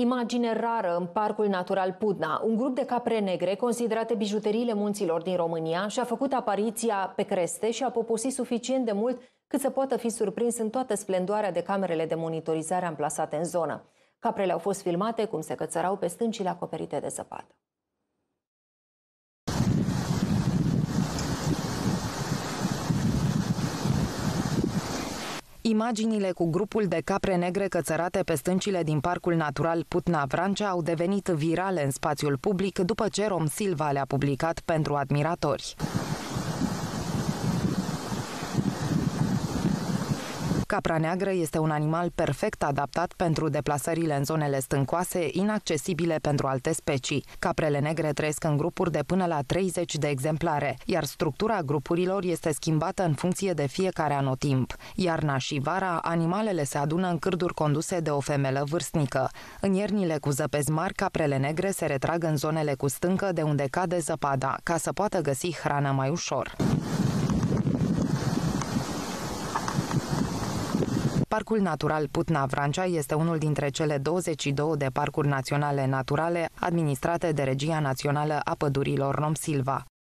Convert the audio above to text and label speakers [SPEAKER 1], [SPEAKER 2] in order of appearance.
[SPEAKER 1] Imagine rară în Parcul Natural Pudna. Un grup de capre negre, considerate bijuteriile munților din România, și-a făcut apariția pe creste și a poposit suficient de mult cât să poată fi surprins în toată splendoarea de camerele de monitorizare amplasate în zonă. Caprele au fost filmate cum se cățărau pe stâncile acoperite de zăpadă.
[SPEAKER 2] Imaginile cu grupul de capre negre cățărate pe stâncile din Parcul Natural Putna Vrancea au devenit virale în spațiul public după ce Rom Silva le-a publicat pentru admiratori. Capra neagră este un animal perfect adaptat pentru deplasările în zonele stâncoase, inaccesibile pentru alte specii. Caprele negre trăiesc în grupuri de până la 30 de exemplare, iar structura grupurilor este schimbată în funcție de fiecare anotimp. Iarna și vara, animalele se adună în cârduri conduse de o femelă vârstnică. În iernile cu zăpezi mari, caprele negre se retrag în zonele cu stâncă de unde cade zăpada, ca să poată găsi hrană mai ușor. Parcul Natural Putna Vrancea este unul dintre cele 22 de parcuri naționale naturale administrate de Regia Națională a Pădurilor Rom Silva.